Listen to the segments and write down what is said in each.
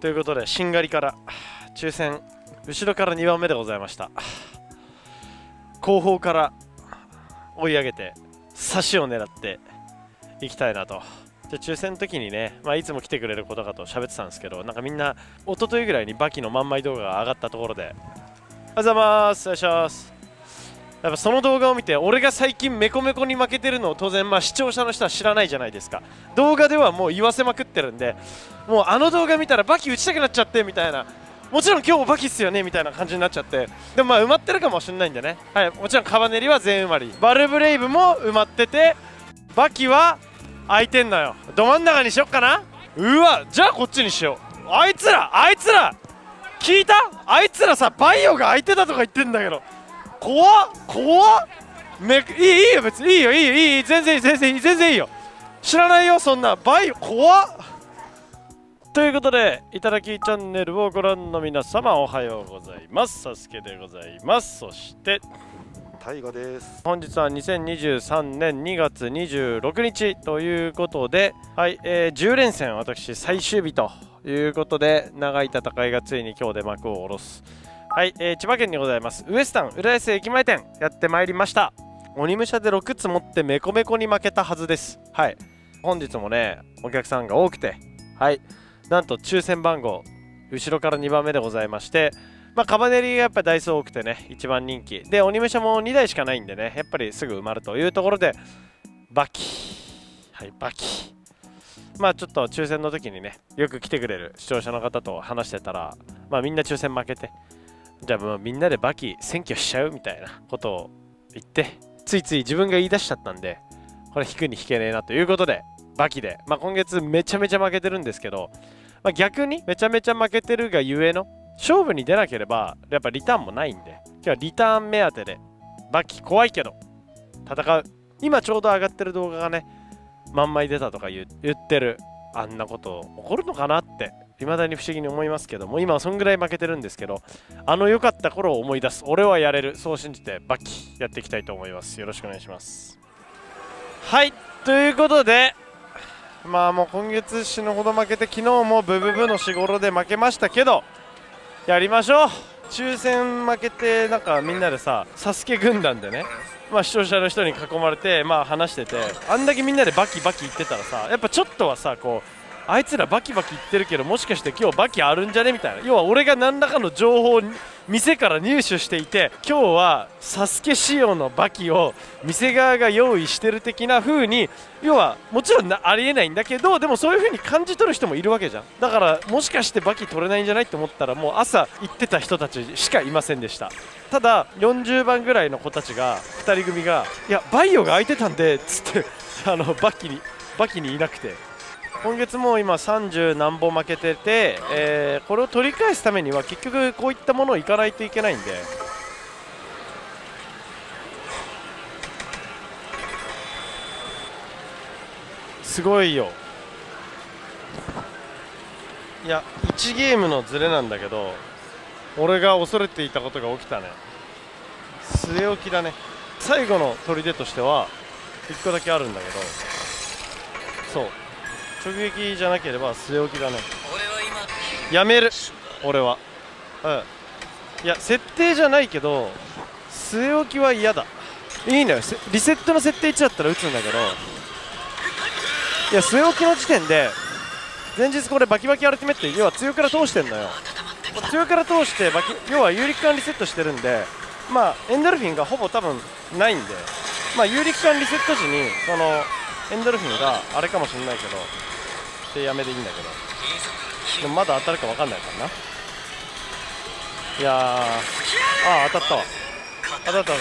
ということでしんがりから抽選後ろから2番目でございました。後方から追い上げて差しを狙っていきたいなと。じゃ抽選の時にね、まあ、いつも来てくれる子とかと喋ってたんですけどなんかみんな一昨日ぐらいにバキの万枚動画が上がったところでおはようございます。お願いします。やっぱその動画を見て俺が最近メコメコに負けてるのを当然まあ視聴者の人は知らないじゃないですか。動画ではもう言わせまくってるんでもうあの動画見たらバキ打ちたくなっちゃってみたいな。もちろん今日バキっすよねみたいな感じになっちゃって。でもまあ埋まってるかもしれないんでね。はいもちろんカバネリは全埋まりバルブレイブも埋まっててバキは空いてんのよ。ど真ん中にしよっかな。うわじゃあこっちにしよう。あいつらあいつら聞いた？あいつらさバイオが空いてたとか言ってんだけど。怖っ怖っ。めいいいいよ別に。いいよいいよいい全然いい全然いい全然いいよ。知らないよそんな。バイオ怖っ。ということでいただきチャンネルをご覧の皆様おはようございます。サスケでございます。そして大河です。本日は2023年2月26日ということで、はいえー、10連戦私最終日ということで長い戦いがついに今日で幕を下ろすはい、えー、千葉県にございますウエスタン浦安駅前店やってまいりました鬼武者で6つ持ってメコメコに負けたはずですはい本日もねお客さんが多くてはいなんと抽選番号後ろから2番目でございましてまあ、カバネリがやっぱり台数多くてね、一番人気。で、鬼武者も2台しかないんでね、やっぱりすぐ埋まるというところで、バキ。はい、バキ。まあちょっと抽選の時にね、よく来てくれる視聴者の方と話してたら、まあみんな抽選負けて、じゃあもうみんなでバキ選挙しちゃうみたいなことを言って、ついつい自分が言い出しちゃったんで、これ引くに引けねえなということで、バキで、まあ今月めちゃめちゃ負けてるんですけど、まあ、逆にめちゃめちゃ負けてるがゆえの勝負に出なければやっぱリターンもないんで今日はリターン目当てでバキ怖いけど戦う。今ちょうど上がってる動画がね万枚出たとか言ってるあんなこと起こるのかなって未だに不思議に思いますけども今はそんぐらい負けてるんですけどあの良かった頃を思い出す。俺はやれる。そう信じてバッキやっていきたいと思います。よろしくお願いします。はい。ということでまあもう今月死ぬほど負けて昨日もブブブのしごろで負けましたけどやりましょう。抽選負けてなんかみんなでさサスケ軍団でねまあ視聴者の人に囲まれてまあ話しててあんだけみんなでバキバキ言ってたらさやっぱちょっとはさこうあいつらバキバキ言ってるけどもしかして今日バキあるんじゃね？みたいな。要は俺が何らかの情報を店から入手していて今日はサスケ仕様のバキを店側が用意してる的な風に要はもちろんありえないんだけどでもそういう風に感じ取る人もいるわけじゃん。だからもしかしてバキ取れないんじゃないって思ったらもう朝行ってた人たちしかいませんでした。ただ40番ぐらいの子たちが2人組がいやバイオが空いてたんでっつってあのバキにバキにいなくて。今月も今30何本負けてて、えー、これを取り返すためには結局こういったものをいかないといけないんで。すごいよ。いや1ゲームのズレなんだけど俺が恐れていたことが起きたね。据え置きだね。最後の砦としては1個だけあるんだけど。そう。直撃じゃなければ据え置きだね。やめる。俺は。うん。いや設定じゃないけど据え置きは嫌だ。いいのよ。リセットの設定1だったら打つんだけど。いや据え置きの時点で前日これバキバキアルティメット要は強から通してんのよ。強から通してバキ要は有力感リセットしてるんでまあエンドルフィンがほぼ多分ないんで。まあ有力感リセット時にそのエンドルフィンがあれかもしれないけどしてやめでいいんだけど。でもまだ当たるか分かんないからな。いやああ当たった。わ当たった当たった。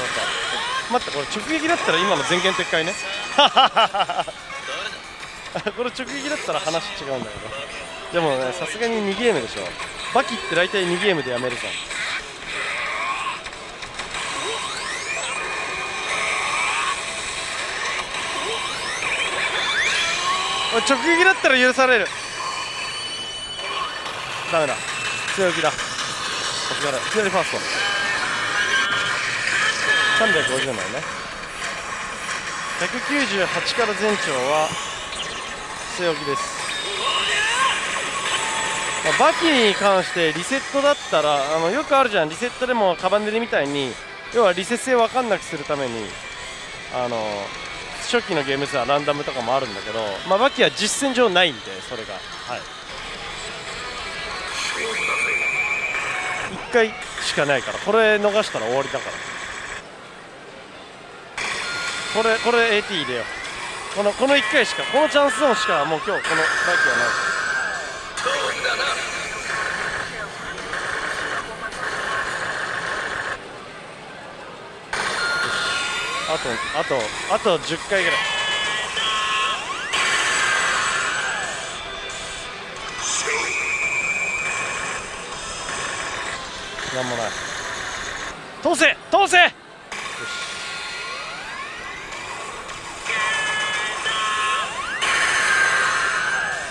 待ってこれ直撃だったら今の全言撤回ね。これ直撃だったら話違うんだけど。でもねさすがに2ゲームでしょ。バキって大体2ゲームでやめるじゃん。直撃だったら許される。ダメだ。強気だ。お疲れ左ファースト。350枚ね。198から全長は据え置きです。まあ、バキに関してリセットだったらあのよくあるじゃん。リセットでもカバンデリみたいに要はリセ性分かんなくするためにあの初期のゲーム数はランダムとかもあるんだけど、まあ、バキは実戦上ないんでそれが。はい。1回しかないからこれ逃したら終わりだから。これこれ AT 入れよう。このこの1回しかこのチャンスゾーンしかもう今日このバキはない。あとあとあと10回ぐらい。なんもない。通せ通せ。よし。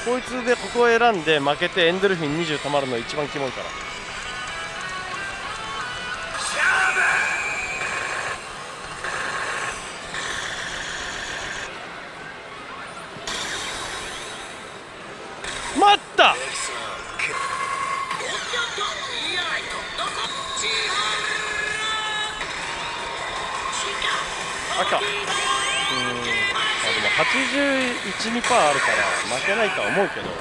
こいつでここを選んで負けてエンドルフィン20たまるの一番キモいから。負けないとは思うけど。よ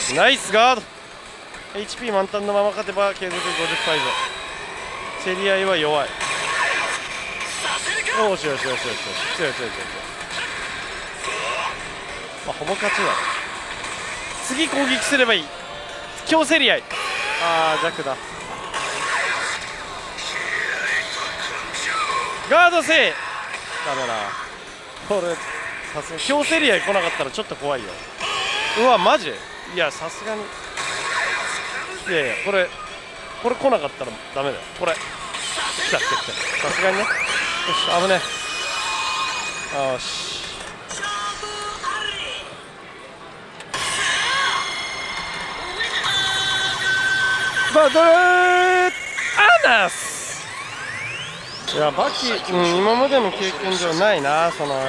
しナイスガード HP 満タンのまま勝てば継続50イ除競り合いは弱い。よしよしよしよしよしよしよしよしまあほぼ勝ちだ。次攻撃すればいい。強競り合い。ああ弱だ。ガードせいダメだ。これさすが強競り合い来なかったらちょっと怖いよ。うわマジ？いやさすがに。いやいやこれこれ来なかったらダメだよ。これ。来た来た来た。さすがにね。よし危ねよし。バドルアナスいやバキ、うん、今までの経験上ないなその、うん、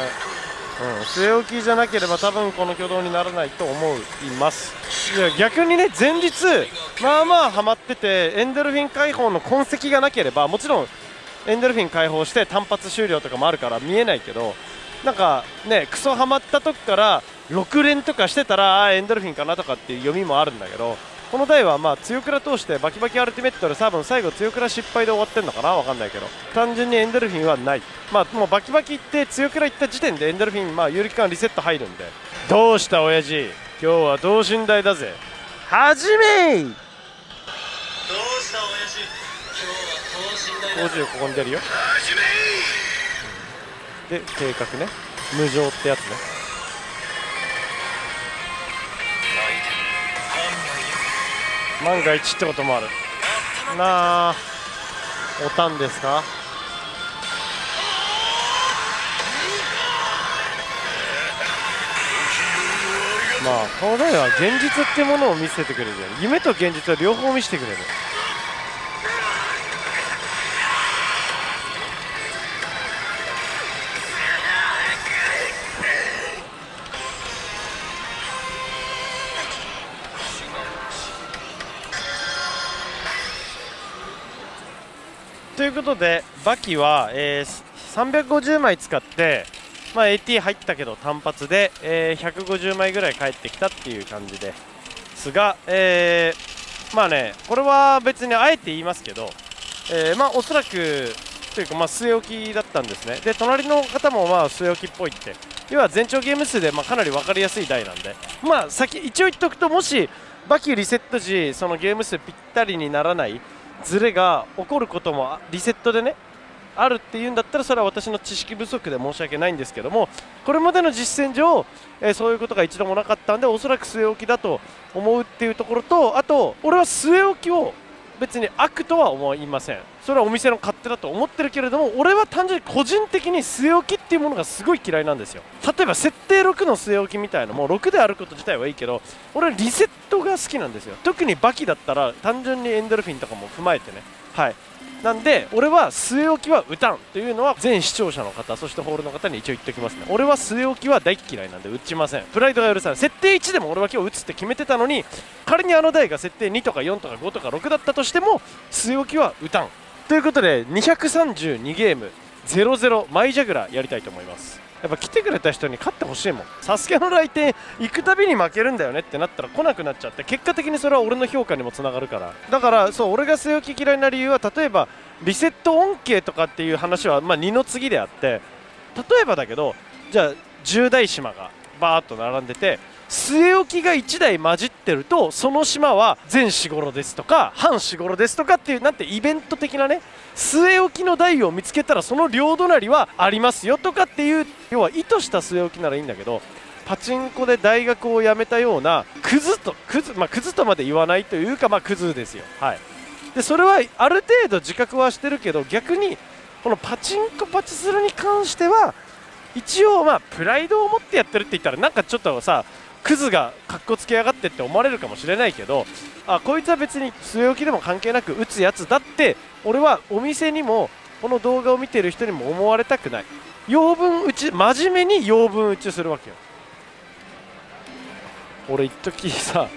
据え置きじゃなければ多分この挙動にならないと思います。いや逆にね前日まあまあハマっててエンデルフィン解放の痕跡がなければもちろんエンデルフィン解放して単発終了とかもあるから見えないけどなんかねクソハマった時から6連とかしてたらエンドルフィンかなとかっていう読みもあるんだけどこの台はまあ強クラ通してバキバキアルティメットで多分最後強クラ失敗で終わってんのかな？わかんないけど。単純にエンドルフィンはない。まあもうバキバキいって強クラいった時点でエンドルフィンまあ有力感リセット入るんで。どうした親父？今日は等身大だぜ。はじめい！どうした親父？今日は等身大だ50ここに出るよ。で計画ね。無情ってやつね万が一ってこともある。なあおたんですか？まあこの台は現実ってものを見せてくれるよ。夢と現実は両方見せてくれる。ことでバキは、えー350枚使って、まあ、AT 入ったけど単発で、えー150枚ぐらい返ってきたっていう感じで。すが、えーまあねこれは別にあえて言いますけど、えーまあおそらくというかまあ据え置きだったんですね。で隣の方もまあ据え置きっぽいって。要は全長ゲーム数でまかなり分かりやすい台なんで。まあ先一応言っとくともしバキリセット時そのゲーム数ぴったりにならないズレが起こることもリセットでねあるっていうんだったらそれは私の知識不足で申し訳ないんですけどもこれまでの実践上、えーそういうことが一度もなかったんでおそらく据え置きだと思うっていうところとあと俺は据え置きを別に悪とは思いません。それはお店の勝手だと思ってるけれども俺は単純に個人的に据え置きっていうものがすごい嫌いなんですよ。例えば設定6の据え置きみたいなもう6であること自体はいいけど俺はリセットが好きなんですよ。特にバキだったら単純にエンドルフィンとかも踏まえてね。はい。なんで俺は据え置きは打たんというのは全視聴者の方そしてホールの方に一応言っておきますね。俺は据え置きは大嫌いなんで打ちません。プライドが許さない設定1でも俺は今日打つって決めてたのに仮にあの台が設定2とか4とか5とか6だったとしても据え置きは打たん。ということで232ゲーム00マイジャグラーやりたいと思います。やっぱ来てくれた人に勝ってほしいもん。サスケの来店行くたびに負けるんだよねってなったら来なくなっちゃって結果的にそれは俺の評価にもつながるから。だからそう俺が据え置き嫌いな理由は例えばリセット恩恵とかっていう話はまあ二の次であって例えばだけどじゃあ10大島がバーッと並んでて据え置きが1台混じってるとその島は全四五郎ですとか半四五郎ですとかっていうなんてイベント的なね据え置きの台を見つけたらその両隣はありますよとかっていう要は意図した据え置きならいいんだけどパチンコで大学を辞めたようなクズとクズ,、まあ、クズとまで言わないというかまあクズですよ。はい。でそれはある程度自覚はしてるけど逆にこのパチンコパチスロに関しては一応まあプライドを持ってやってるって言ったらなんかちょっとさクズがかっこつけやがってって思われるかもしれないけどあこいつは別に据え置きでも関係なく打つやつだって俺はお店にもこの動画を見てる人にも思われたくない。養分打ち真面目に養分打ちするわけよ。俺一時さ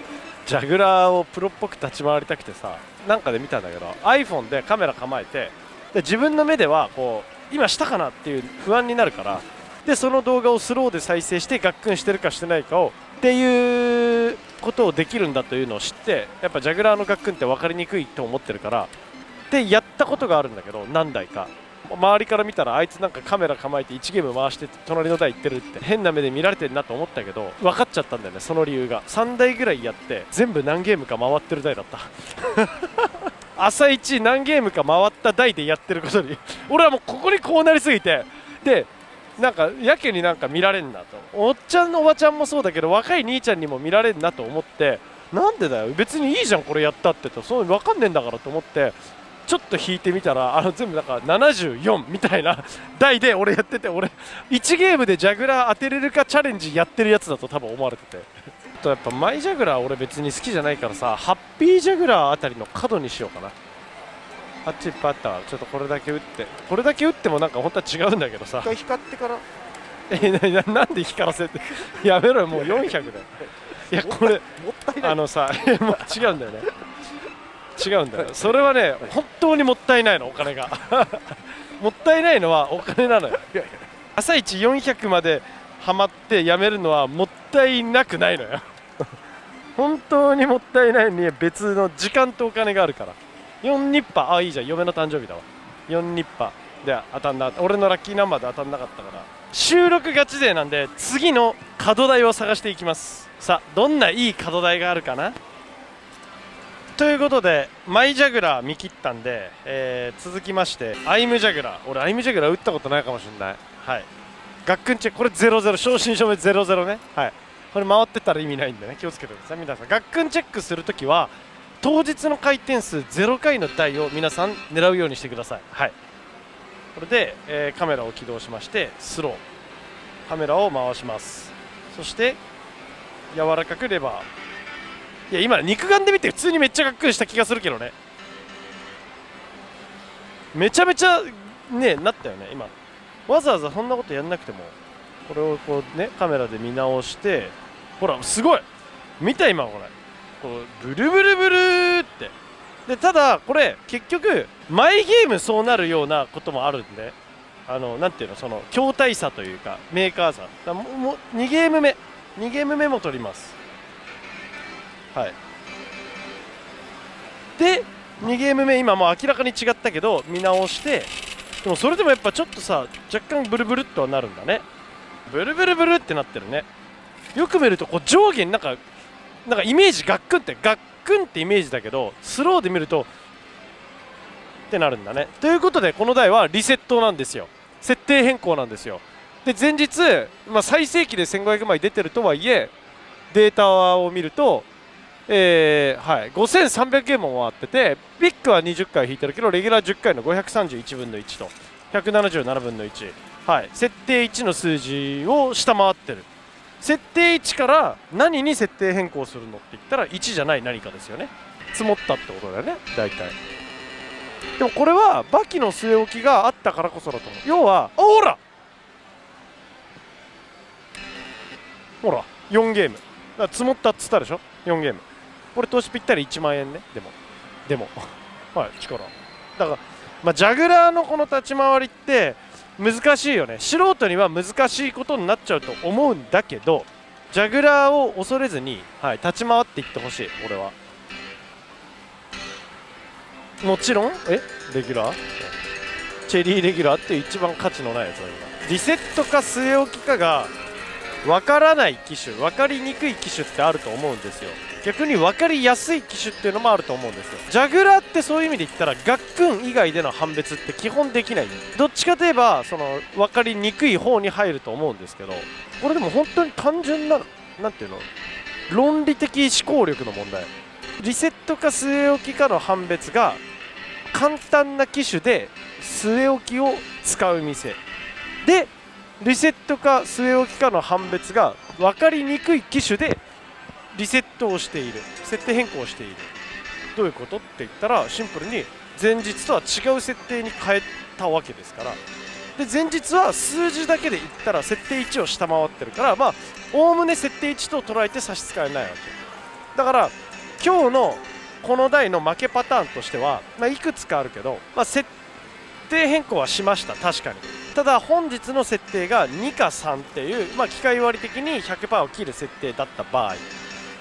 ジャグラーをプロっぽく立ち回りたくてさなんかで見たんだけど iPhone でカメラ構えてで自分の目ではこう今したかなっていう不安になるからでその動画をスローで再生してガックンしてるかしてないかをっていうことをできるんだというのを知ってやっぱジャグラーのガックンって分かりにくいと思ってるからでやったことがあるんだけど何台か。周りから見たらあいつなんかカメラ構えて1ゲーム回して隣の台行ってるって変な目で見られてるなと思ったけど分かっちゃったんだよねその理由が。3台ぐらいやって全部何ゲームか回ってる台だった。朝一何ゲームか回った台でやってることに。俺はもうここにこうなりすぎてでなんかやけになんか見られんなと。おっちゃんのおばちゃんもそうだけど若い兄ちゃんにも見られんなと思ってなんでだよ。別にいいじゃんこれやったってと。そう分かんねえんだからと思ってちょっと引いてみたらあの全部なんか74みたいな台で俺やってて俺1ゲームでジャグラー当てれるかチャレンジやってるやつだと多分思われてて。とやっぱマイジャグラー俺別に好きじゃないからさハッピージャグラーあたりの角にしようかな。あっちいっぱいあったわ。ちょっとこれだけ打って。これだけ打ってもなんか本当は違うんだけどさ。一回光ってから。えなななんで光らせて？やめろよもう400だよ。いやこれもったいない。あのさ もう違うんだよね。違うんだよ。それはね本当にもったいないのお金が。もったいないのはお金なのよ。朝一400までハマってやめるのはもったいなくないのよ。本当にもったいないのに別の時間とお金があるから4ニッパあいいじゃん。嫁の誕生日だわ。4ニッパで当たんな俺のラッキーナンバーで当たんなかったから。収録ガチ勢なんで次の角台を探していきます。さあどんないい角台があるかな？ということでマイジャグラー見切ったんで、えー続きましてアイムジャグラー。俺アイムジャグラー打ったことないかもしれない。はい。ガックンチェック。これ00正真正銘00ね。はい。これ回ってたら意味ないんでね。気をつけてください。皆さんガックンチェックするときは当日の回転数0回の台を皆さん狙うようにしてください。はい。これで、えーカメラを起動しましてスロー。カメラを回します。そして柔らかくレバー。いや今肉眼で見て普通にめっちゃがっくりした気がするけどね。めちゃめちゃねなったよね今。わざわざそんなことやんなくてもこれをこうねカメラで見直してほらすごい見た今これ。こうブルブルブルって。でただこれ結局マイゲームそうなるようなこともあるんで。あのなんていうのその筐体差というかメーカー差だもも2ゲーム目。2ゲーム目も取ります。はい。で2ゲーム目今もう明らかに違ったけど見直して。でもそれでもやっぱちょっとさ若干ブルブルっとはなるんだね。ブルブルブルってなってるね。よく見るとこう上下になんかなんかイメージガックンってガックンってイメージだけどスローで見るとってなるんだね。ということでこの台はリセットなんですよ。設定変更なんですよ。で前日、まあ、最盛期で1500枚出てるとはいえデータを見ると、えーはい、5300ゲームも回っててビッグは20回引いてるけどレギュラー10回の531分の1と177分の1、はい、設定1の数字を下回ってる。設定1から何に設定変更するのって言ったら1じゃない何かですよね。積もったってことだよね大体。でもこれはバキの据え置きがあったからこそだと思う。要はあほら!ほら4ゲーム。だ積もったっつったでしょ？4ゲーム。これ投資ぴったり1万円ね。でも。でも。はい力。だからまあジャグラーのこの立ち回りって難しいよね。素人には難しいことになっちゃうと思うんだけどジャグラーを恐れずに、はい、立ち回っていってほしい俺は。もちろんえ？レギュラー？チェリーレギュラーっていう一番価値のないやつだ今リセットか据え置きかが分からない機種分かりにくい機種ってあると思うんですよ。逆に分かりやすい機種っていうのもあると思うんですよ。ジャグラーってそういう意味で言ったらガックン以外での判別って基本できないどっちかといえばその分かりにくい方に入ると思うんですけどこれでも本当に単純ななんていうの論理的思考力の問題。リセットか据え置きかの判別が簡単な機種で据え置きを使う店。でリセットか据え置きかの判別が分かりにくい機種でリセットをしている。設定変更をしている。どういうことって言ったらシンプルに前日とは違う設定に変えたわけですから。で前日は数字だけで言ったら設定1を下回ってるからまあおおむね設定1と捉えて差し支えないわけ。だから今日のこの台の負けパターンとしては、まあ、いくつかあるけど、まあ、設定変更はしました。確かに。ただ本日の設定が2か3っていう、まあ、機械割り的に100%を切る設定だった場合。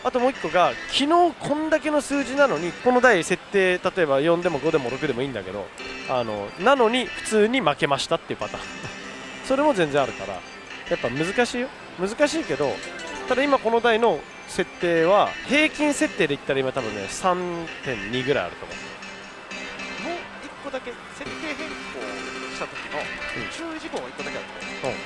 あともう1個が昨日こんだけの数字なのにこの台設定例えば4でも5でも6でもいいんだけどあのなのに普通に負けましたっていうパターン。それも全然あるからやっぱ難しいよ。難しいけどただ今この台の設定は平均設定で言ったら今多分ね3.2ぐらいあると思う。もう一個だけ設定変更した時の注意事項が一個だけあって。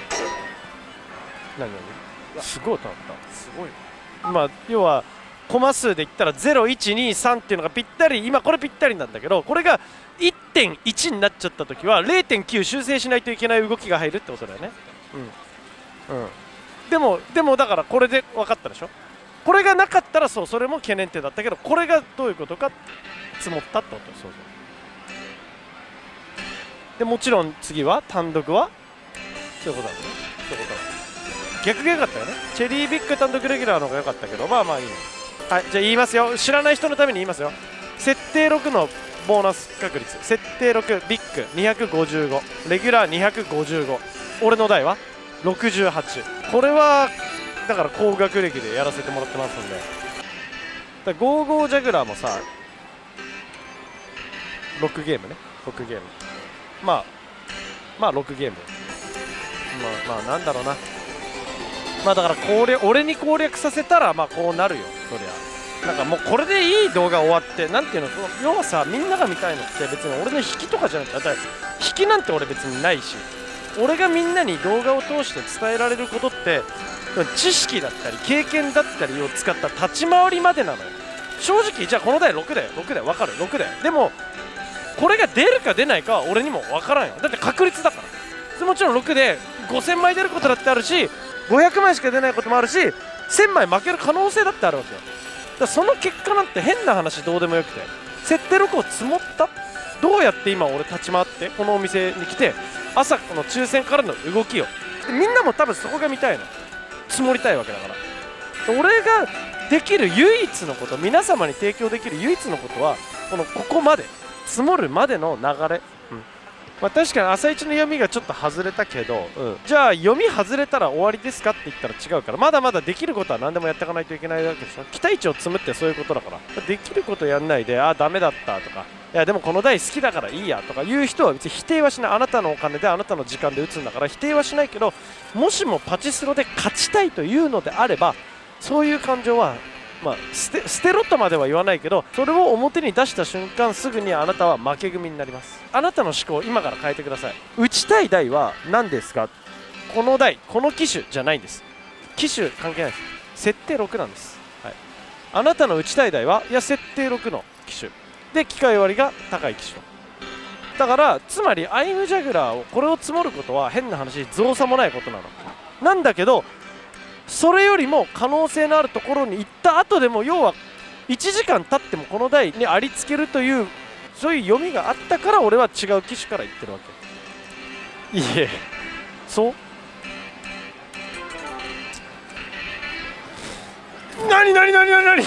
何何？すごい音鳴っすごい。たまあ要はコマ数で言ったら0123っていうのがぴったり今これぴったりなんだけどこれが1.1になっちゃった時は0.9修正しないといけない動きが入るってことだよね。うん。うん。でもでもだからこれで分かったでしょ？これがなかったらそうそれも懸念点だったけどこれがどういうことか積もったってこと？そうそう。でもちろん次は単独は？そういうことだね。逆が良かったよね。チェリービッグ単独レギュラーの方が良かったけどまあまあいいのはいじゃあ言いますよ。知らない人のために言いますよ。設定6のボーナス確率。設定6ビッグ255レギュラー255俺の台は？68これはだから高学歴でやらせてもらってますんで。だから55ジャグラーもさ6ゲームね。6ゲーム。まあまあ6ゲーム。まあまあなんだろうな。まあだから攻略俺に攻略させたらまあこうなるよそりゃ。なんかもうこれでいい動画終わってなんていうの要はさみんなが見たいのって別に俺の引きとかじゃなくてだって引きなんて俺別にないし俺がみんなに動画を通して伝えられることって知識だったり経験だったりを使った立ち回りまでなのよ。正直じゃあこの台6だよ。6だよ。分かる。6だよ。でもこれが出るか出ないかは俺にも分からんよ。だって確率だから。もちろん6で5000枚出ることだってあるし500枚しか出ないこともあるし1000枚負ける可能性だってあるわけよ。だその結果なんて変な話どうでもよくて設定6を積もった？どうやって今俺立ち回ってこのお店に来て朝この抽選からの動きを？みんなも多分そこが見たいの。積もりたいわけだから。俺ができる唯一のこと皆様に提供できる唯一のことはこのここまで積もるまでの流れ、まあ、確かに朝一の読みがちょっと外れたけど、うん。じゃあ読み外れたら終わりですかって言ったら違うからまだまだできることは何でもやっていかないといけないわけでしょ。期待値を積むってそういうことだから。できることやんないでああダメだったとかいやでもこの台好きだからいいやとかいう人は別に否定はしない。あなたのお金であなたの時間で打つんだから否定はしないけどもしもパチスロで勝ちたいというのであればそういう感情はまあ、捨て捨てろとまでは言わないけどそれを表に出した瞬間すぐにあなたは負け組になります。あなたの思考を今から変えてください。打ちたい台は何ですか？この台この機種じゃないんです。機種関係ないです。設定6なんです、はい、あなたの打ちたい台はいや設定6の機種。で機械割が高い機種だからつまりアイムジャグラーをこれを積もることは変な話造作もないことなの。なんだけどそれよりも可能性のあるところに行った後でも要は1時間経ってもこの台にありつけるというそういう読みがあったから俺は違う機種から言ってるわけ。いいえ。そう？何何何何何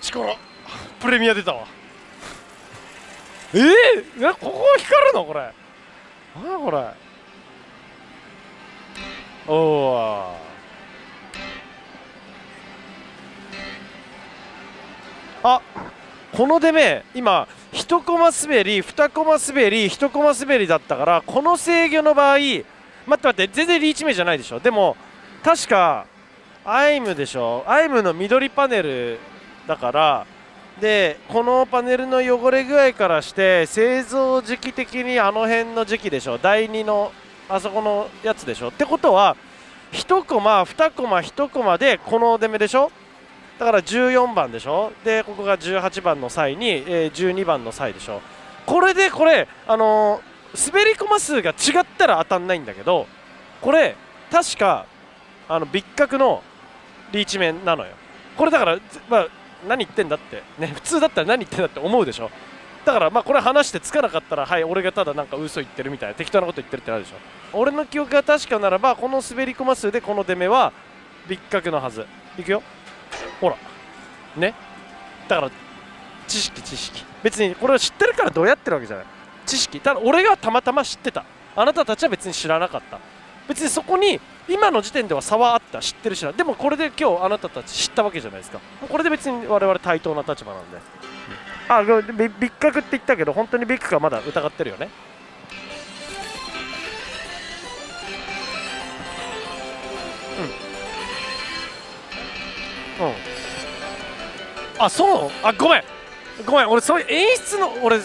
力。プレミア出たわ。えー、えここ光るのこれ。何これ。おおあこの出目今1コマ滑り2コマ滑り1コマ滑りだったからこの制御の場合待って待って全然リーチ目じゃないでしょ？でも確かアイムでしょ？アイムの緑パネルだからでこのパネルの汚れ具合からして製造時期的にあの辺の時期でしょ？第2のあそこのやつでしょ？ってことは1コマ2コマ1コマでこの出目でしょ？だから14番でしょ？でここが18番の際に、えー、12番の際でしょ？これでこれあのー、滑り駒数が違ったら当たんないんだけどこれ確かあの別格のリーチ面なのよ。これだから、まあ、何言ってんだってね普通だったら何言ってんだって思うでしょ？だからまあこれ話してつかなかったらはい俺がただなんか嘘言ってるみたいな適当なこと言ってるってなるでしょ？俺の記憶が確かならばこの滑り駒数でこの出目は別格のはず。いくよ。ほら。ね。だから知識知識。別にこれを知ってるからどうやってるわけじゃない。知識。ただ俺がたまたま知ってた。あなたたちは別に知らなかった。別にそこに今の時点では差はあった。知ってるしな。でもこれで今日あなたたち知ったわけじゃないですか。これで別に我々対等な立場なんで、あビッ格って言ったけど本当にビッグかまだ疑ってるよね。あそう？あごめん。ごめん。俺そういう演出の俺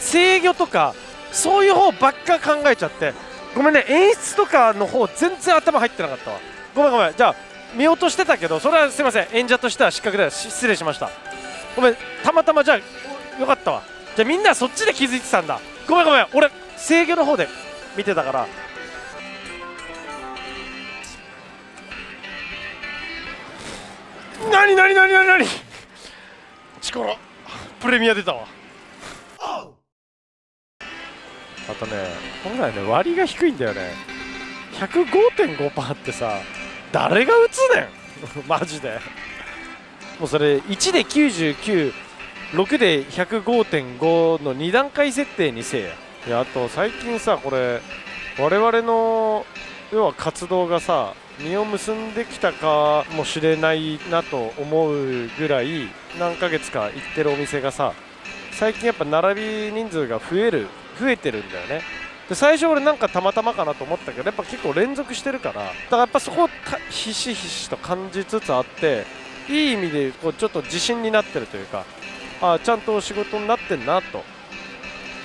制御とかそういう方ばっか考えちゃって。ごめんね。演出とかの方全然頭入ってなかったわ。ごめんごめん。じゃあ見落としてたけどそれはすいません。演者としては失格だよ。失礼しました。ごめん。たまたまじゃあよかったわ。じゃあみんなそっちで気づいてたんだ。ごめんごめん。俺制御の方で見てたから。何何何何何？力。プレミア出たわ。あとね本来ね割が低いんだよね。105.5%ってさ誰が打つねん。マジで。もうそれ1で996で105.5の2段階設定にせえや。いやあと最近さこれ我々の要は活動がさ実を結んできたかもしれないなと思うぐらい何ヶ月か行ってるお店がさ最近やっぱ並び人数が増える増えてるんだよね。で最初俺なんかたまたまかなと思ったけどやっぱ結構連続してるからだからやっぱそこをひしひしと感じつつあっていい意味でこうちょっと自信になってるというかあちゃんと仕事になってんなと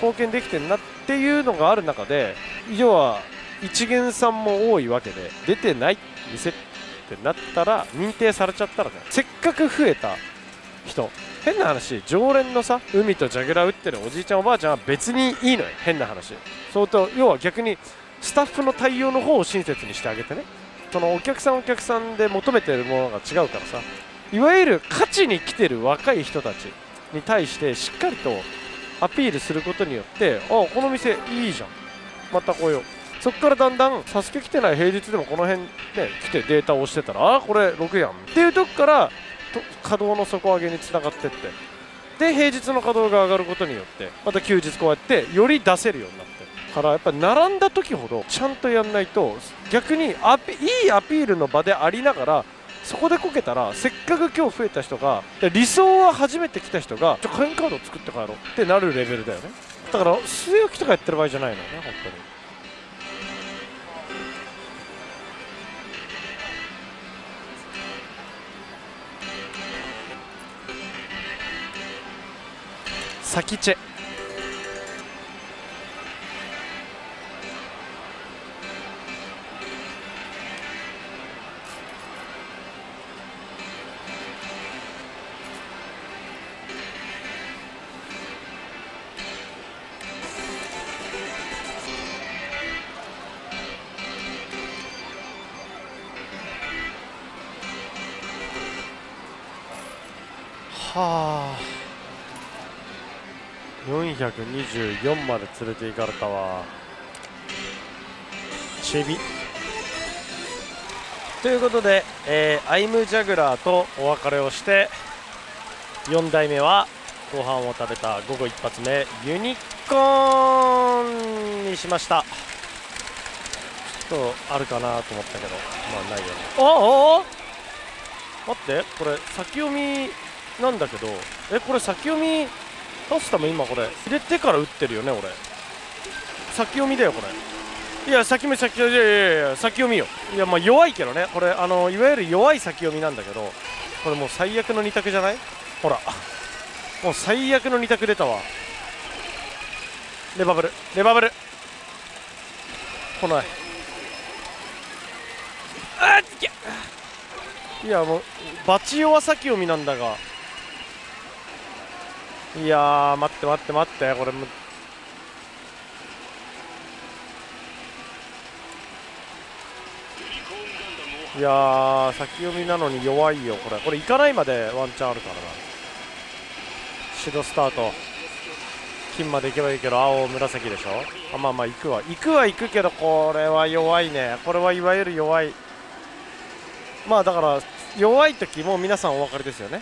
貢献できてんなっていうのがある中で要は一元さんも多いわけで出てない店ってなったら認定されちゃったらねせっかく増えた人。変な話常連のさ海とジャグラー打ってるおじいちゃんおばあちゃんは別にいいのよ変な話。そうと要は逆にスタッフの対応の方を親切にしてあげてね。そのお客さんお客さんで求めてるものが違うからさ。いわゆる価値に来てる若い人たちに対してしっかりとアピールすることによってああこの店いいじゃん。また来よう。そこからだんだんサスケ来てない平日でもこの辺ね来てデータを押してたらあこれ6やん。っていうとこから稼働の底上げにつながってって。で平日の稼働が上がることによってまた休日こうやってより出せるようになって。からやっぱ並んだ時ほどちゃんとやんないと逆にアピいいアピールの場でありながらそこでこけたらせっかく今日増えた人が理想は初めて来た人がじゃ会員カードを作って帰ろうってなるレベルだよね。だから据え置きとかやってる場合じゃないのよね本当に。サキチェ424まで連れて行かれたわ。チェビ。ということで、えーアイムジャグラーとお別れをして4代目はご飯を食べた午後一発目ユニコーンにしました。ちょっとあるかなと思ったけどまあないよね。ああ。待ってこれ先読みなんだけどえこれ先読みカスタム今これ。入れてから打ってるよね俺。先読みだよこれ。いや先読み先読みいやいやいや先読みよ。いやまあ弱いけどね。これあのいわゆる弱い先読みなんだけどこれもう最悪の2択じゃない？ほら。もう最悪の2択出たわ。レバブル。レバブル。来ない。あっつけ。いやもうバチ弱先読みなんだが。いや待って待って待ってこれも。いやー先読みなのに弱いよこれ。これ行かないまでワンチャンあるからな。白スタート。金まで行けばいいけど青紫でしょ？あまあまあ行くわ。行くは行くけどこれは弱いね。これはいわゆる弱い。まあだから弱い時も皆さんお分かりですよね。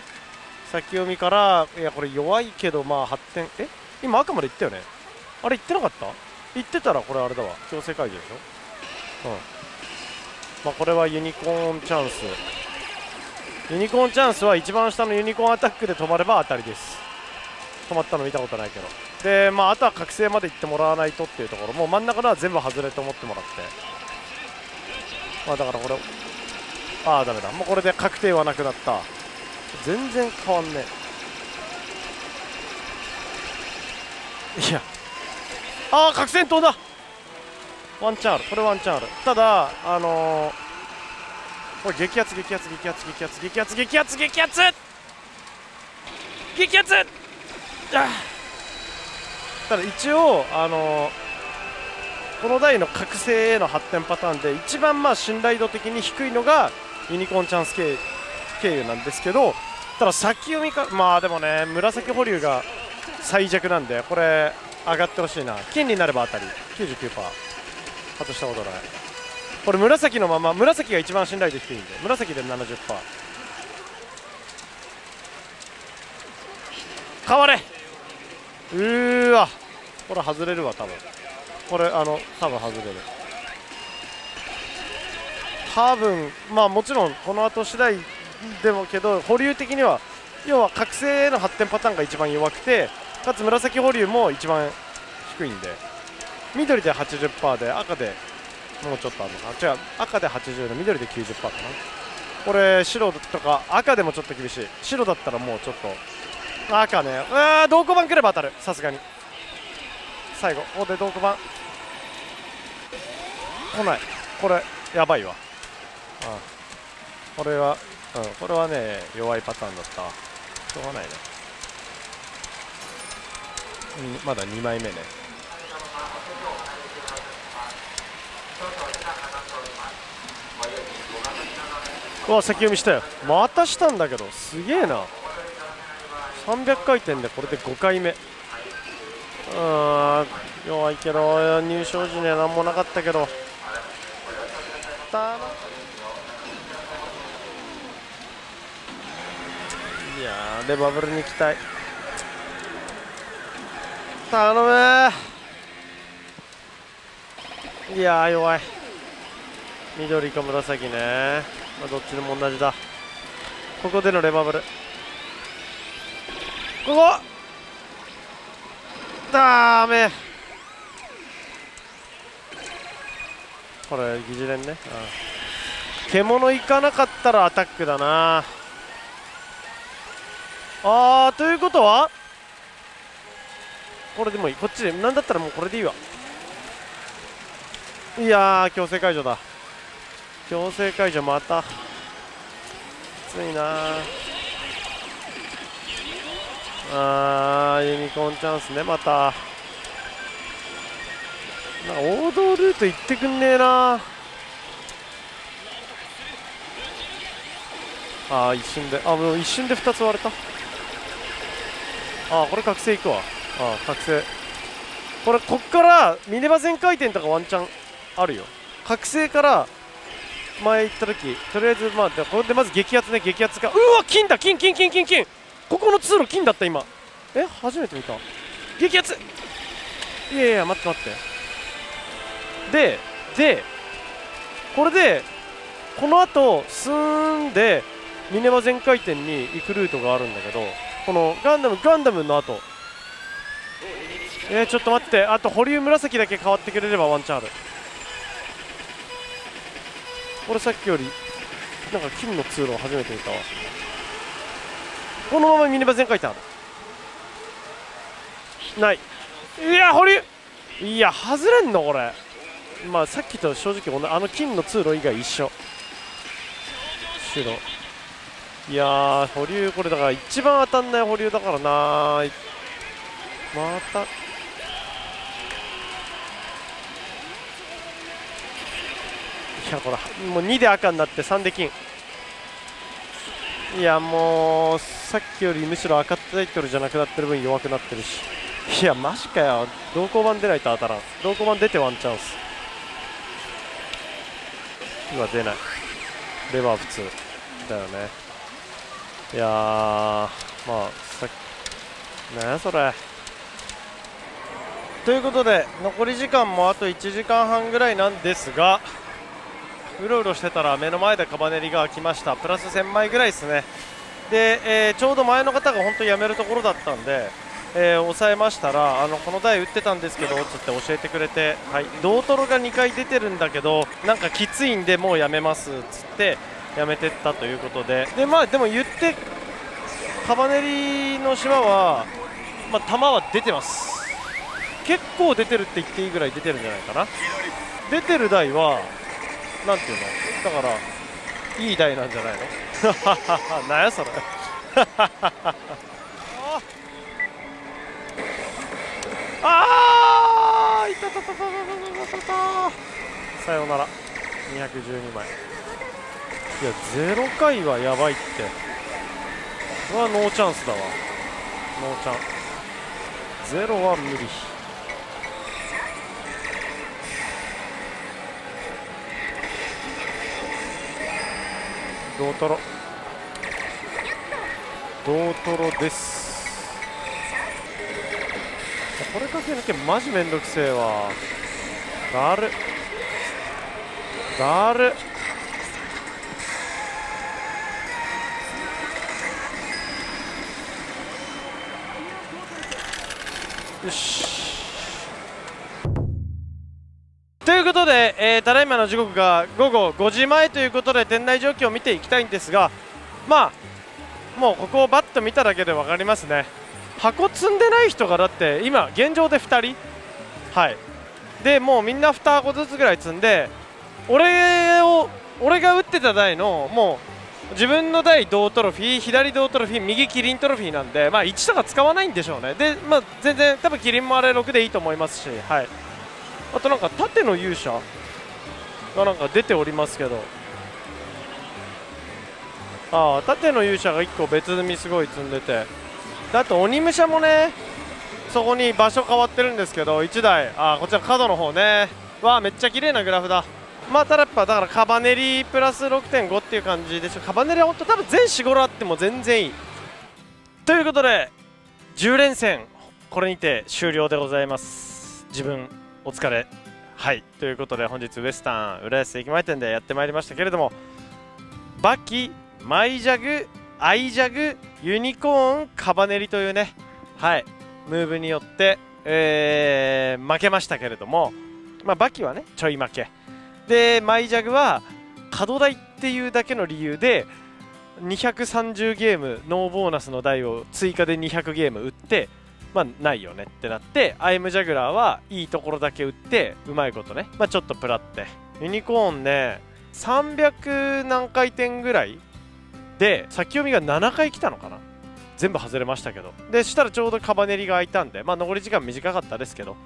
先読みからいやこれ弱いけどまあ発展え？今赤まで行ったよね？あれ行ってなかった？行ってたらこれあれだわ。強制解除でしょ？うん。まあこれはユニコーンチャンス。ユニコーンチャンスは一番下のユニコーンアタックで止まれば当たりです。止まったの見たことないけど。でまああとは覚醒まで行ってもらわないとっていうところもう真ん中のは全部外れと思ってもらって。まあだからこれああダメだ。もうこれで確定はなくなった。全然変わんねえ。いや。ああ覚醒闘だ。ワンチャンある。これワンチャンある。ただあのー、これ激アツ激アツ激アツ激アツ激アツ激アツ激アツ。激アツ。あただ一応あのーこの台の覚醒への発展パターンで一番まあ信頼度的に低いのがユニコーンチャンス経経由なんですけどただ先読みかまあでもね紫保留が最弱なんでこれ上がってほしいな。金になれば当たり99%外したことない。これ紫のまま紫が一番信頼度低いんで紫で70%変われ。うーわ。これ外れるわ多分。これあの多分外れる。多分まあもちろんこの後次第でもけど保留的には要は覚醒への発展パターンが一番弱くてかつ紫保留も一番低いんで緑で80%で赤でもうちょっとあるのかな。違う赤で80で緑で90%かな。これ白とか赤でもちょっと厳しい。白だったらもうちょっと赤ね。うわ同行板来れば当たる。さすがに。最後ここで同行板来ない。これやばいわ。あ。これはうん。これはね弱いパターンだった。しょうがないね。まだ2枚目ね。うわ先読みしたよ。またしたんだけどすげえな。300回転でこれで5回目。うーん弱いけど入賞時には何もなかったけど。たいやーでバブルに期待頼むいや弱い。緑か紫ね、まあ、どっちでも同じだ。ここでのレバブル。ここ。ダメ。これ疑似連ね、うん、獣行かなかったらアタックだな。あーということは？これでもいい。こっちでなんだったらもうこれでいいわ。いやー強制解除だ。強制解除また。きついなあーユニコーンチャンスねまた。な王道ルート行ってくんねえなあー一瞬であもう一瞬で2つ割れた。あこれ覚醒いくわ。あ覚醒。これこっからミネバ全回転とかワンチャンあるよ。覚醒から前行った時とりあえずまあこれでまず激アツね。激アツがうわ金だ！金金金金金。ここの通路金だった今。え初めて見た。激アツ。いやいや待って待って。ででこれでこの後スーンでミネバ全回転に行くルートがあるんだけどこのガンダムガンダムの後。えー、ちょっと待って。あと保留紫だけ変わってくれればワンチャンある。これさっきよりなんか金の通路を初めて見たわ。このままミニバ全回転ある。ない。いや保留いや外れんのこれ。まあさっきと正直あの金の通路以外一緒。白いや保留これだから一番当たんない保留だからな。また。いやこれもう2で赤になって3で金。いやもうさっきよりむしろ赤タイトルじゃなくなってる分弱くなってるし。いやマジかよ。同行版出ないと当たらん。同行版出てワンチャンス。今出ない。レバー普通。だよね。いやまあさっきなんやそれ。ということで残り時間もあと1時間半ぐらいなんですがうろうろしてたら目の前でカバネリが来ました。プラス1000枚ぐらいですね。で、えー、ちょうど前の方が本当にやめるところだったんで、えー、抑えましたらあのこの台打ってたんですけどつって教えてくれて、はい、ドートロが2回出てるんだけどなんかきついんでもうやめますつってやめてったということで。で,、まあ、でも言ってカバネリの島は、まあ、球は出てます。結構出てるって言っていいぐらい出てるんじゃないかな。出てる台はなんていうの？だからいい台なんじゃないの？なんやそれ。ああいたたたたたたたたさようなら。212枚いや0回はやばいって。はノーチャンスだわ。ノーチャン。ゼロは無理。ドトロ。ドトロです。これかけなきゃマジめんどくせえわ。だる。だる。よし。ということで、えー、ただいまの時刻が午後5時前ということで店内状況を見ていきたいんですがまあもうここをバッと見ただけで分かりますね。箱積んでない人がだって今現状で2人。はい。でもうみんな2箱ずつぐらい積んで俺を俺が打ってた台のもう自分の台同トロフィー左同トロフィー右キリントロフィーなんでまあ1とか使わないんでしょうね。でまあ全然多分キリンもあれ6でいいと思いますしはい。あとなんか縦の勇者がなんか出ておりますけど。ああ縦の勇者が1個別積みすごい積んでて。あと鬼武者もねそこに場所変わってるんですけど1台。あこちら角の方ね。わあめっちゃ綺麗なグラフだ。まあただやっぱだからカバネリプラス6.5っていう感じでしょ。カバネリは本当多分全4頃あっても全然いい。ということで10連戦これにて終了でございます。自分お疲れ。はい。ということで本日ウエスタン浦安駅前店でやってまいりましたけれどもバキマイジャグアイジャグユニコーンカバネリというねはいムーブによって、えー、負けましたけれども、まあ、バキはねちょい負け。でマイジャグは角台っていうだけの理由で230ゲームノーボーナスの台を追加で200ゲーム打ってまあ、ないよねってなってアイムジャグラーはいいところだけ打ってうまいことね、まあ、ちょっとプラって。ユニコーンね300何回転ぐらいで先読みが7回来たのかな。全部外れましたけど。でしたらちょうどカバネリが空いたんで、まあ、残り時間短かったですけど、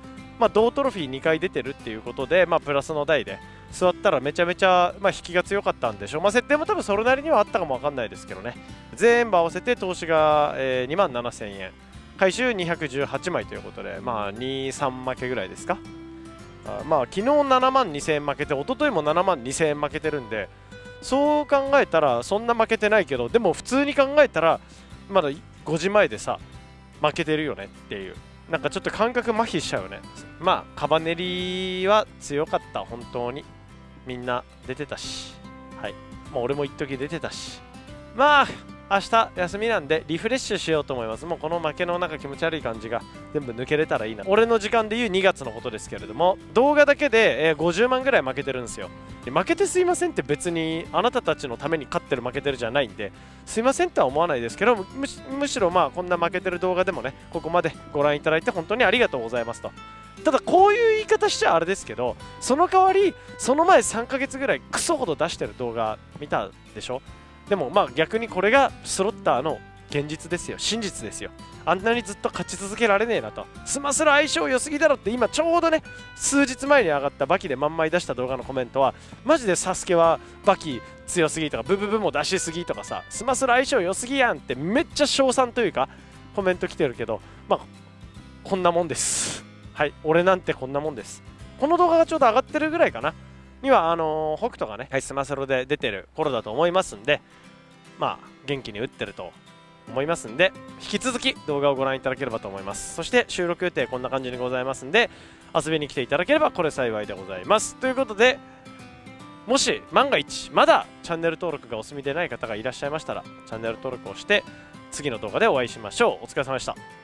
まあ、同トロフィー2回出てるっていうことで、まあ、プラスの台で座ったらめちゃめちゃ、まあ、引きが強かったんでしょ？う、まあ、設定も多分それなりにはあったかもわかんないですけどね。全部合わせて投資が、えー、2万7000円。回収218枚ということでまあ23負けぐらいですか？あまあ昨日7万2000円負けて一昨日も7万2000円負けてるんでそう考えたらそんな負けてないけどでも普通に考えたらまだ5時前でさ負けてるよねっていう。なんかちょっと感覚麻痺しちゃうよね。まあカバネリは強かった本当に。みんな出てたしはい。もう俺も一時出てたし。まあ明日休みなんでリフレッシュしようと思います。もうこの負けのなんか気持ち悪い感じが全部抜けれたらいいな。俺の時間で言う2月のことですけれども動画だけで、え50万ぐらい負けてるんですよ。負けてすいませんって別にあなたたちのために勝ってる負けてるじゃないんですいませんとは思わないですけどむしむしろまあこんな負けてる動画でもねここまでご覧いただいて本当にありがとうございますと。ただこういう言い方しちゃあれですけどその代わりその前3ヶ月ぐらいクソほど出してる動画見たでしょ？でもまあ逆にこれがスロッターの現実ですよ。真実ですよ。あんなにずっと勝ち続けられねえなと。スマスラ相性良すぎだろって今ちょうどね数日前に上がったバキで万枚出した動画のコメントはマジでサスケはバキ強すぎとかブブブも出しすぎとかさスマスラ相性良すぎやんってめっちゃ称賛というかコメント来てるけどまあこんなもんです。はい俺なんてこんなもんです。この動画がちょうど上がってるぐらいかな。にはあのー北斗がね、はい、スマスロで出てる頃だと思いますんでまあ元気に打ってると思いますんで引き続き動画をご覧いただければと思います。そして収録予定こんな感じにございますんで遊びに来ていただければこれ幸いでございます。ということでもし万が一まだチャンネル登録がお済みでない方がいらっしゃいましたらチャンネル登録をして次の動画でお会いしましょう。お疲れ様でした